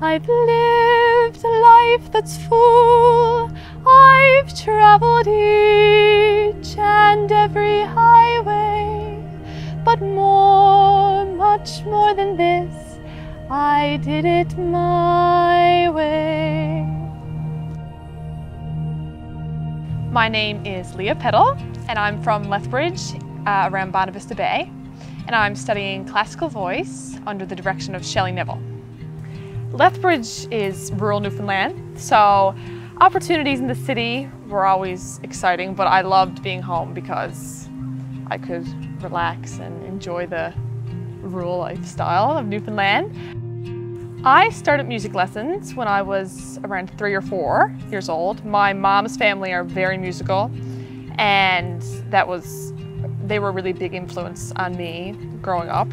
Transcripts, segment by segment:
I've lived a life that's full. I've traveled each and every highway. But more, much more than this, I did it my way. My name is Leah Peddle, and I'm from Lethbridge uh, around Bonavista Bay, and I'm studying classical voice under the direction of Shelley Neville. Lethbridge is rural Newfoundland, so opportunities in the city were always exciting, but I loved being home because I could relax and enjoy the rural lifestyle of Newfoundland. I started music lessons when I was around three or four years old. My mom's family are very musical and that was, they were a really big influence on me growing up.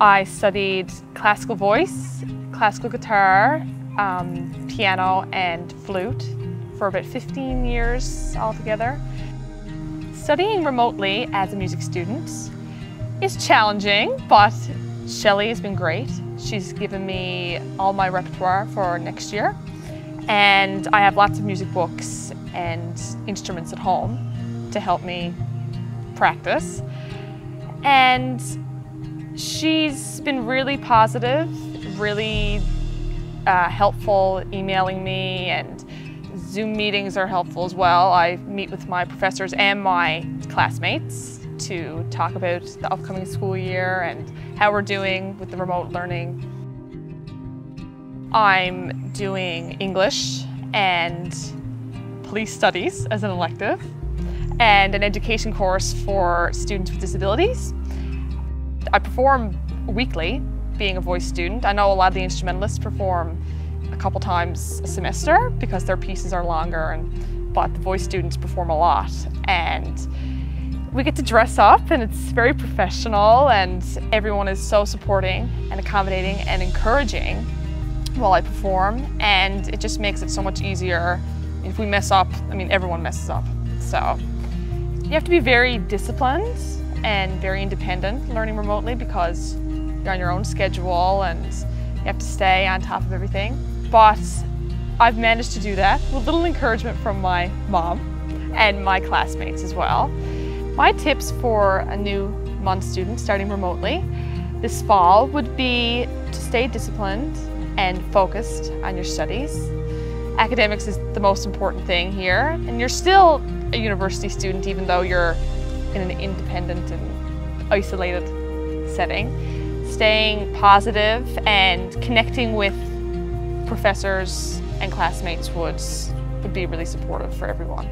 I studied classical voice, classical guitar, um, piano and flute for about 15 years altogether. Studying remotely as a music student is challenging, but Shelley has been great. She's given me all my repertoire for next year, and I have lots of music books and instruments at home to help me practice. And she's been really positive, really uh, helpful emailing me and Zoom meetings are helpful as well. I meet with my professors and my classmates to talk about the upcoming school year and how we're doing with the remote learning. I'm doing English and police studies as an elective and an education course for students with disabilities. I perform weekly being a voice student. I know a lot of the instrumentalists perform a couple times a semester because their pieces are longer, and, but the voice students perform a lot. And we get to dress up and it's very professional and everyone is so supporting and accommodating and encouraging while I perform and it just makes it so much easier. If we mess up, I mean everyone messes up. So you have to be very disciplined and very independent learning remotely because on your own schedule and you have to stay on top of everything. But I've managed to do that with little encouragement from my mom and my classmates as well. My tips for a new MUN student starting remotely this fall would be to stay disciplined and focused on your studies. Academics is the most important thing here, and you're still a university student even though you're in an independent and isolated setting staying positive and connecting with professors and classmates would, would be really supportive for everyone.